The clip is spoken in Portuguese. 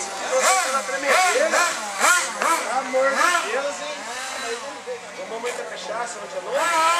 vocês. Pela. Amor de Deus, hein? Tomou muita cachaça hoje à noite?